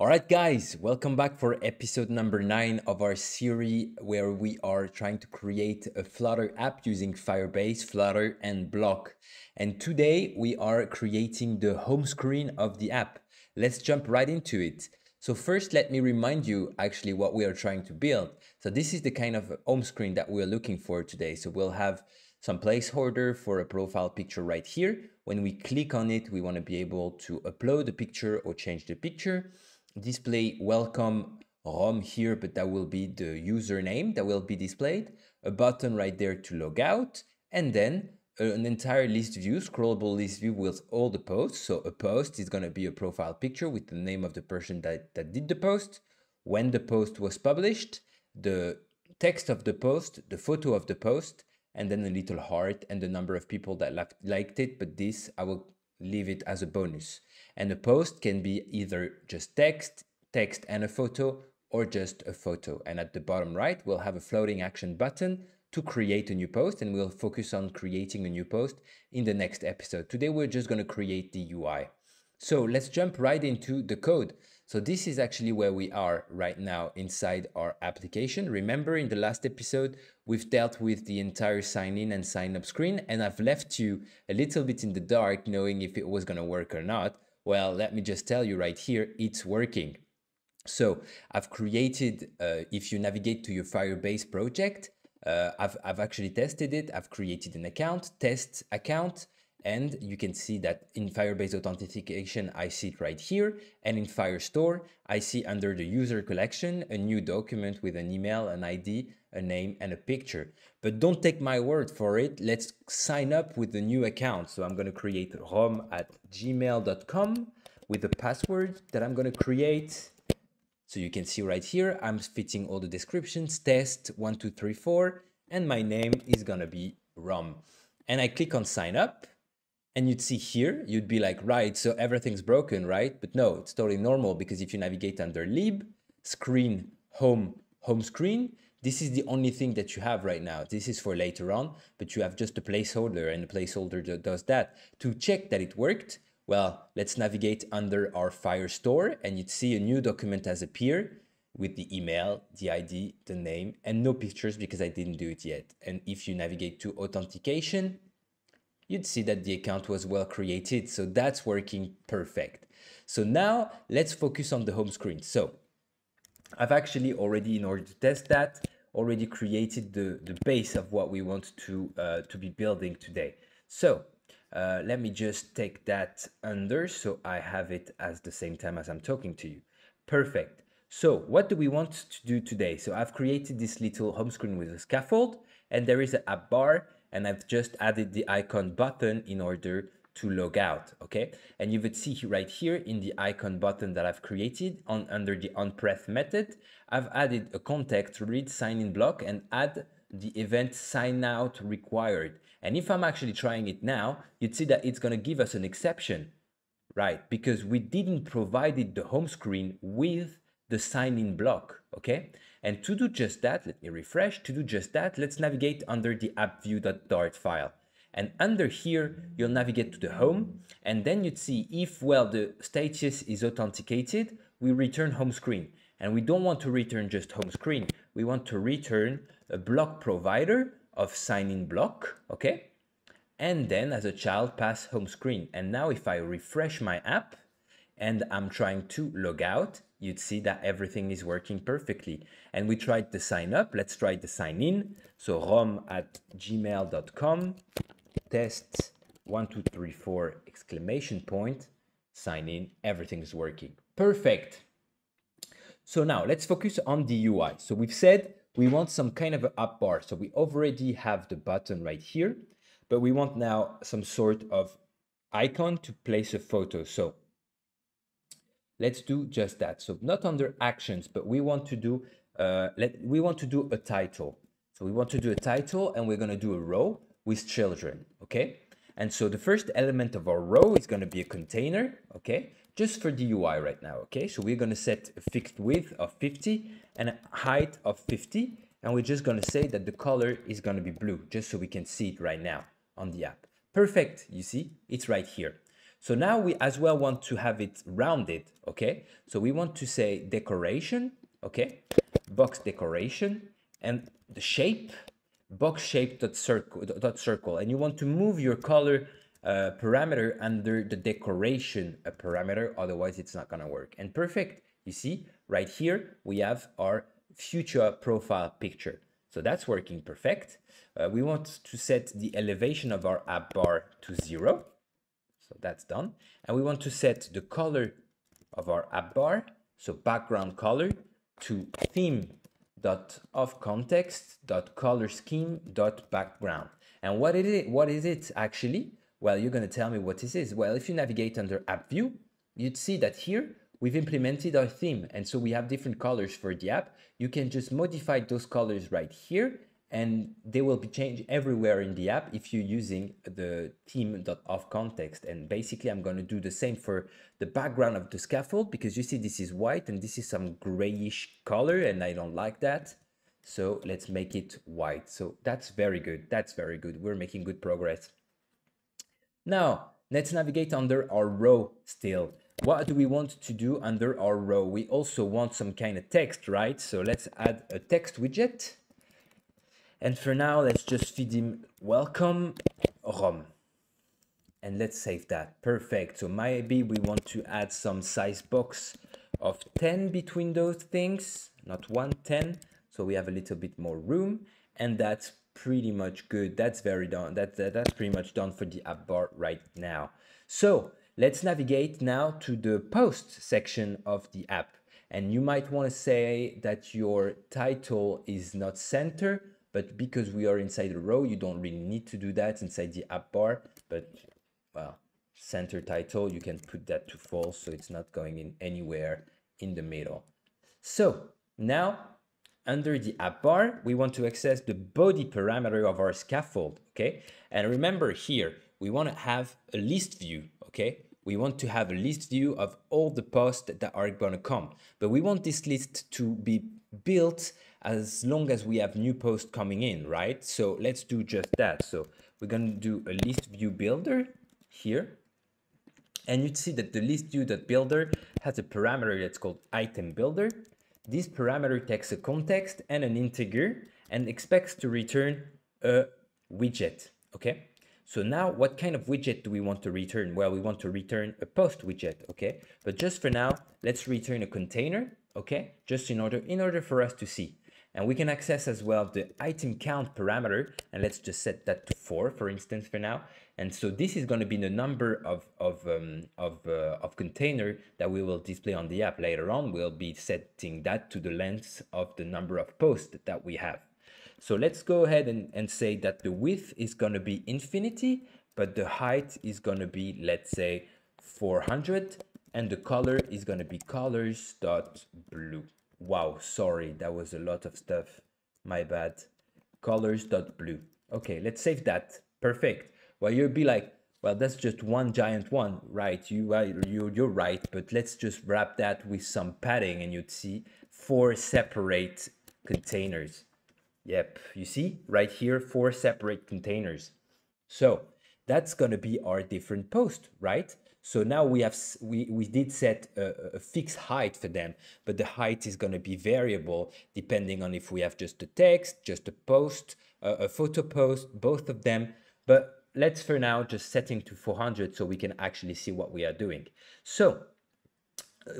All right, guys, welcome back for episode number nine of our series where we are trying to create a Flutter app using Firebase, Flutter, and BLoC. And today we are creating the home screen of the app. Let's jump right into it. So first, let me remind you actually what we are trying to build. So this is the kind of home screen that we're looking for today. So we'll have some placeholder for a profile picture right here. When we click on it, we want to be able to upload a picture or change the picture display welcome Rom here, but that will be the username that will be displayed, a button right there to log out, and then an entire list view, scrollable list view with all the posts. So a post is going to be a profile picture with the name of the person that, that did the post, when the post was published, the text of the post, the photo of the post, and then a little heart and the number of people that liked it. But this I will leave it as a bonus. And a post can be either just text, text and a photo, or just a photo. And at the bottom right, we'll have a floating action button to create a new post and we'll focus on creating a new post in the next episode. Today, we're just gonna create the UI. So let's jump right into the code. So this is actually where we are right now inside our application. Remember in the last episode, we've dealt with the entire sign in and sign up screen and I've left you a little bit in the dark knowing if it was gonna work or not. Well, let me just tell you right here, it's working. So I've created, uh, if you navigate to your Firebase project, uh, I've, I've actually tested it. I've created an account, test account, and you can see that in Firebase authentication, I see it right here. And in Firestore, I see under the user collection, a new document with an email, an ID, a name and a picture. But don't take my word for it. Let's sign up with the new account. So I'm going to create rom at gmail.com with a password that I'm going to create. So you can see right here, I'm fitting all the descriptions, test one, two, three, four, and my name is going to be Rom. And I click on sign up and you'd see here, you'd be like, right, so everything's broken, right? But no, it's totally normal because if you navigate under lib, screen, home, home screen, this is the only thing that you have right now. This is for later on, but you have just a placeholder and the placeholder does that. To check that it worked, well, let's navigate under our Firestore and you'd see a new document has appeared with the email, the ID, the name, and no pictures because I didn't do it yet. And if you navigate to authentication, you'd see that the account was well created. So that's working perfect. So now let's focus on the home screen. So I've actually already, in order to test that, already created the, the base of what we want to, uh, to be building today. So uh, let me just take that under so I have it as the same time as I'm talking to you. Perfect. So what do we want to do today? So I've created this little home screen with a scaffold and there is a, app bar and I've just added the icon button in order to log out, okay? And you would see right here in the icon button that I've created on under the onPressed method, I've added a context read sign in bloc and add the event sign out required. And if I'm actually trying it now, you'd see that it's gonna give us an exception, right? Because we didn't provide it the home screen with the sign in bloc, okay? And to do just that, let me refresh. To do just that, let's navigate under the appview.dart file. And under here, you'll navigate to the home. And then you'd see if, well, the status is authenticated, we return home screen. And we don't want to return just home screen. We want to return a bloc provider of sign-in bloc, okay? And then as a child pass home screen. And now if I refresh my app and I'm trying to log out, you'd see that everything is working perfectly. And we tried to sign up. Let's try to sign in. So rom at gmail.com, test one, two, three, four, exclamation point, sign in, everything is working. Perfect. So now let's focus on the UI. So we've said we want some kind of an up bar. So we already have the button right here, but we want now some sort of icon to place a photo. So let's do just that. So not under actions, but we want to do uh, let we want to do a title. So we want to do a title and we're going to do a row with children, okay? And so the first element of our row is going to be a container, okay? Just for the UI right now, okay? So we're going to set a fixed width of 50 and a height of 50. And we're just going to say that the color is going to be blue, just so we can see it right now on the app. Perfect, you see, it's right here. So now we as well want to have it rounded, okay? So we want to say decoration, okay? Box decoration and the shape, box shape dot circle, dot circle. And you want to move your color uh, parameter under the decoration uh, parameter, otherwise it's not gonna work. And perfect, you see, right here, we have our future profile picture. So that's working perfect. Uh, we want to set the elevation of our app bar to zero. So that's done. And we want to set the color of our app bar, so background color, to theme dot of context dot color scheme dot background. And what is it? What is it actually? Well, you're going to tell me what this is. Well, if you navigate under app view, you'd see that here we've implemented our theme. And so we have different colors for the app. You can just modify those colors right here and they will be changed everywhere in the app if you're using the theme.of context. And basically I'm going to do the same for the background of the scaffold because you see this is white and this is some grayish color and I don't like that. So let's make it white. So that's very good. That's very good. We're making good progress. Now, let's navigate under our row still. What do we want to do under our row? We also want some kind of text, right? So let's add a text widget. And for now, let's just feed him welcome Rom. And let's save that. Perfect. So maybe we want to add some size box of 10 between those things, not 1, 10. So we have a little bit more room. And that's pretty much good. That's very done. That, that, that's pretty much done for the app bar right now. So let's navigate now to the post section of the app. And you might want to say that your title is not center, but because we are inside the row, you don't really need to do that inside the app bar. But well, center title, you can put that to false, so it's not going in anywhere in the middle. So now under the app bar, we want to access the body parameter of our scaffold, okay? And remember here, we want to have a list view, okay? We want to have a list view of all the posts that are going to come. But we want this list to be built as long as we have new posts coming in, right? So let's do just that. So we're going to do a list view builder here. And you'd see that the list view.builder has a parameter that's called item builder. This parameter takes a context and an integer and expects to return a widget, okay? So now what kind of widget do we want to return? Well, we want to return a post widget, okay? But just for now, let's return a container, okay? Just in order, in order for us to see. And we can access as well the item count parameter. And let's just set that to four, for instance, for now. And so this is going to be the number of, of, um, of, uh, of container that we will display on the app later on. We'll be setting that to the length of the number of posts that we have. So let's go ahead and, and say that the width is going to be infinity, but the height is going to be, let's say, 400. And the color is going to be colors dot blue. Wow, sorry, that was a lot of stuff. My bad. Colors dot blue. Okay, let's save that. Perfect. Well, you'll be like, well, that's just one giant one, right? You, uh, you, you're right, but let's just wrap that with some padding and you'd see four separate containers. Yep, you see right here, four separate containers. So that's to be our different post, right? So now we have we, we did set a, a fixed height for them, but the height is going to be variable depending on if we have just a text, just a post, uh, a photo post, both of them. But let's for now just setting to 400 so we can actually see what we are doing. So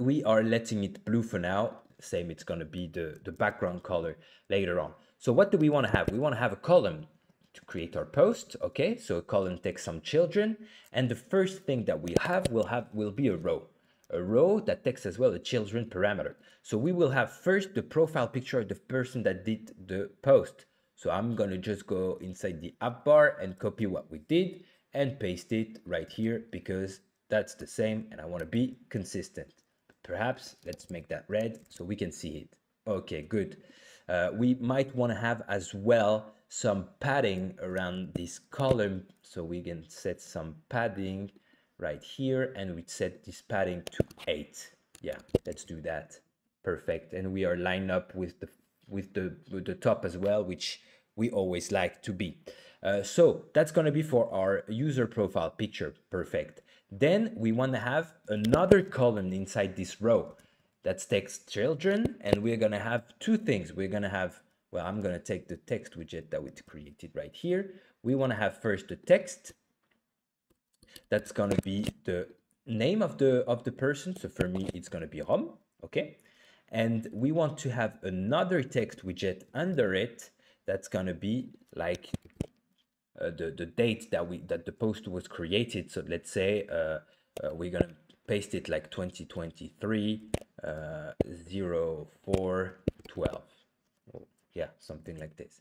we are letting it blue for now. Same, it's going to be the, the background color later on. So what do we want to have? We want to have a column to create our post. Okay, so a column takes some children. And the first thing that we have will have will be a row. A row that takes as well a children parameter. So we will have first the profile picture of the person that did the post. So I'm going to just go inside the app bar and copy what we did and paste it right here because that's the same and I want to be consistent. Perhaps let's make that red so we can see it. Okay, good. Uh, we might want to have as well some padding around this column. So we can set some padding right here and we set this padding to eight. Yeah, let's do that. Perfect. And we are lined up with the with the with the top as well, which we always like to be. Uh, so that's going to be for our user profile picture. Perfect. Then we want to have another column inside this row that's text children. And we're going to have two things. We're going to have, well, I'm going to take the text widget that we created right here. We want to have first the text. That's going to be the name of the of the person. So for me, it's going to be Rom. Okay. And we want to have another text widget under it that's going to be like uh, the, the date that we that the post was created. So let's say uh, uh, we're going to paste it like 2023 uh, 04 12. Yeah, something like this.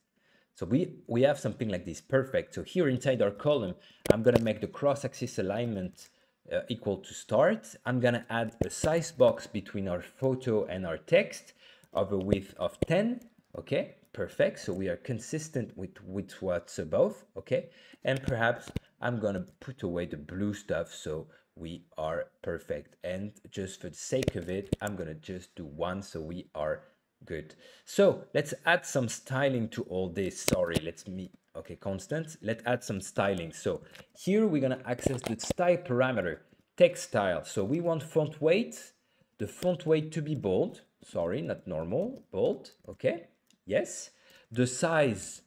So we, we have something like this, perfect. So here inside our column, I'm gonna make the cross-axis alignment uh, equal to start. I'm gonna add a size box between our photo and our text of a width of 10, okay? Perfect, so we are consistent with, with what's above, okay? And perhaps I'm gonna put away the blue stuff so we are perfect. And just for the sake of it, I'm gonna just do one so we are good. So let's add some styling to all this. Sorry, let's me, okay, constant. Let's add some styling. So here we're gonna access the style parameter, text style. So we want font weight, the font weight to be bold. Sorry, not normal, bold, okay, yes. The size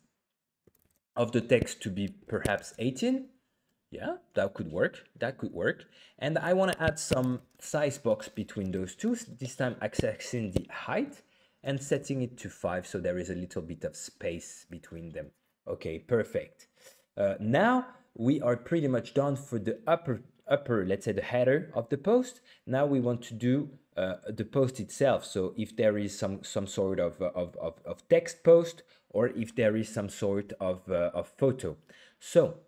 of the text to be perhaps 18 yeah, that could work. That could work. And I want to add some size box between those two. This time accessing the height and setting it to 5 so there is a little bit of space between them. Okay, perfect. Uh, now we are pretty much done for the upper, upper, let's say the header of the post. Now we want to do uh, the post itself. So if there is some, some sort of, of, of, of text post or if there is some sort of, uh, of photo. So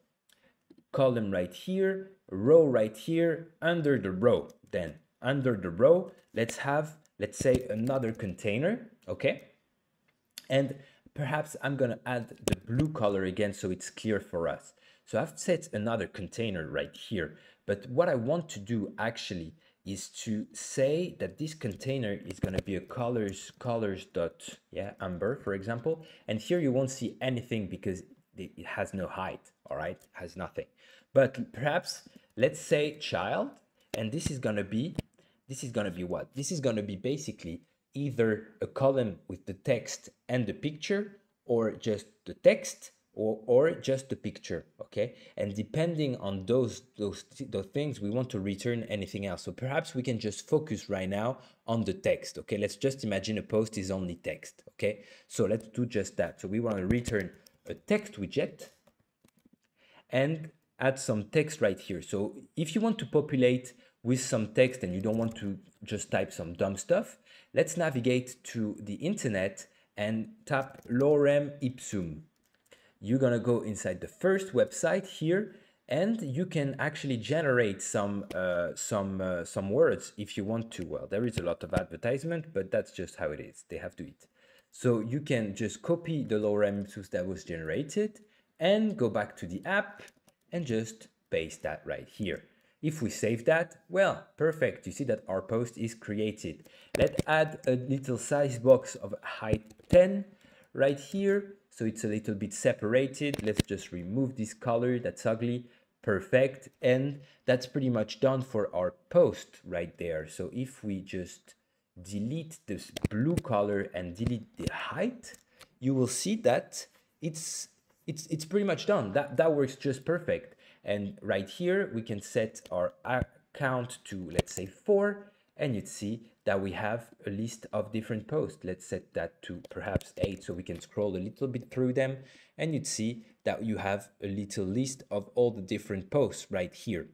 column right here, row right here, under the row. Then under the row, let's have, let's say another container, okay? And perhaps I'm gonna add the blue color again so it's clear for us. So I've set another container right here. But what I want to do actually is to say that this container is going to be a colors colors dot yeah amber for example and here you won't see anything because it has no height all right has nothing but perhaps let's say child and this is going to be this is going to be what? This is going to be basically either a column with the text and the picture or just the text or, or just the picture okay? And depending on those those those things we want to return anything else. So perhaps we can just focus right now on the text okay? Let's just imagine a post is only text okay? So let's do just that. So we want to return a text widget and add some text right here. So if you want to populate with some text and you don't want to just type some dumb stuff, let's navigate to the internet and tap lorem ipsum. You're gonna go inside the first website here and you can actually generate some uh, some uh, some words if you want to. Well, there is a lot of advertisement, but that's just how it is. They have to eat. So you can just copy the lorem ipsum that was generated and go back to the app and just paste that right here. If we save that, well, perfect. You see that our post is created. Let's add a little size box of height 10 right here. So it's a little bit separated. Let's just remove this color. That's ugly. Perfect. And that's pretty much done for our post right there. So if we just delete this blue color and delete the height, you will see that it's it's it's pretty much done. That that works just perfect. And right here we can set our account to let's say four, and you'd see that we have a list of different posts. Let's set that to perhaps eight so we can scroll a little bit through them and you'd see that you have a little list of all the different posts right here.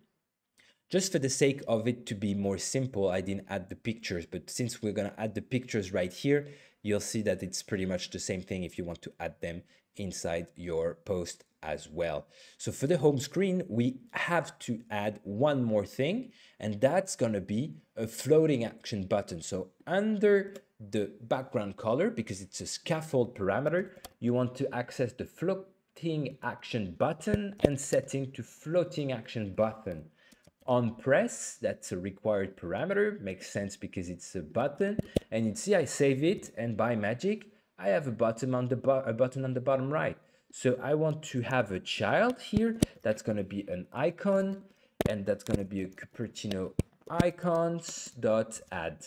Just for the sake of it to be more simple, I didn't add the pictures, but since we're gonna add the pictures right here, you'll see that it's pretty much the same thing if you want to add them inside your post as well. So for the home screen, we have to add one more thing, and that's gonna be a floating action button. So under the background color, because it's a scaffold parameter, you want to access the floating action button and setting to floating action button. On press, that's a required parameter, makes sense because it's a button. And you see I save it and by magic, I have a button on the a button on the bottom right. So I want to have a child here. That's going to be an icon. and that's going to be a Cupertino icons dot add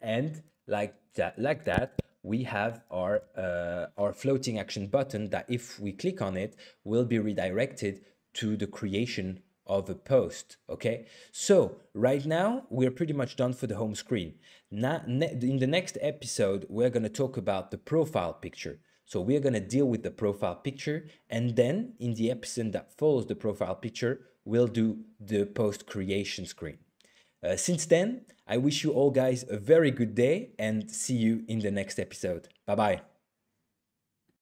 and like that like that we have our uh, our floating action button that if we click on it will be redirected to the creation of a post okay? So right now we're pretty much done for the home screen. Now in the next episode we're going to talk about the profile picture. So we're going to deal with the profile picture and then in the episode that follows the profile picture we'll do the post creation screen. Uh, since then i wish you all guys a very good day and see you in the next episode. Bye bye